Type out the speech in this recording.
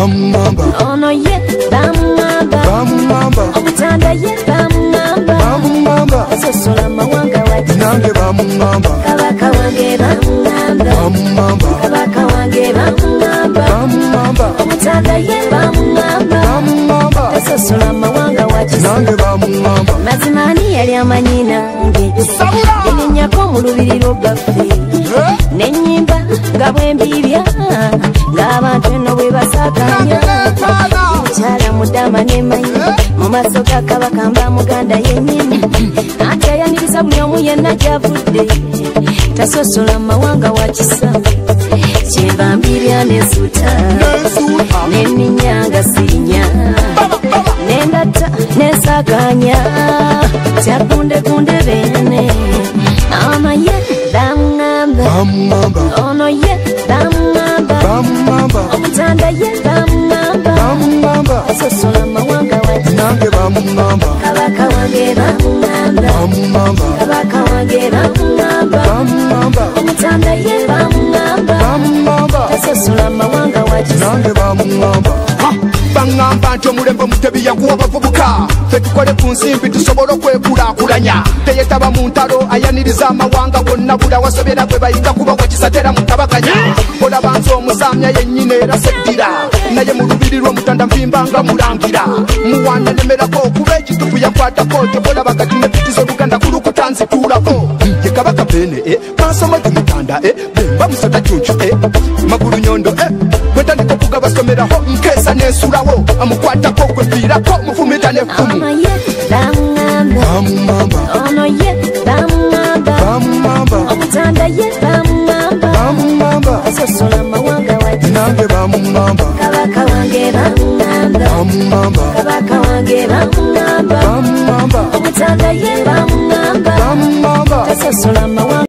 bamugamba ono ye bamugamba bamugamba okutanda ye bamugamba bamugamba ososola amawanga waki nange bamugamba kabaka wange bamugamba bamugamba kabaka wange bamugamba bamugamba okutanda ye bamugamba bamugamba ososola amawanga waki nange bamugamba mazimani yali amanyi nange erinnyako mu lubiri lwogaffe eh? nenyimba nga bwembibya ng'abantu basakanya mukyala mudama nemanyi mu maaso ga kabaka mba muganda yennyini anti ayaniriza buli omu yenna gyavudde. Tasosola mawanga wa kisa. Kyembambirya nesuta neninyanga sinya nendata nesakanya kyakundekunde bene nange bamuŋŋamba. Bamuŋŋamba. Omutanda ye bamuŋŋamba. Asosola mawanga waki nange bamuŋŋamba. Baŋŋamba nti omulembe omutebi yaguwa bavubuka fe tukole ku nsimbi tusobole okwekulaakulanya. Teyetaba mu ntalo ayaniriza amawanga gonna bula. Wasobera gwe bayita kuba wakisatera mutabaganya olaba nze omusaamya yennyini era seddira naye mu lubiri lw'omutanda nvimbanga mulangira. Muwanda nemerako okuba ekitufu yakwatako tebolaba gati nepitiza oluganda kulukuta nzituulako. Ye kabaka bene e kansoma gimutanda e bemba musota cuncu e magulu nyondo e bwetandika okuga basomeraho nkeesa nensulawo amukwatako gweviirako mufumita nefumu ono ye bamuŋamba bamuŋŋamba ono ye bamuŋamba bamuŋŋamba omutanda ye bamuŋamba bamuŋŋamba asosola mawanga waki nange bamuŋŋamba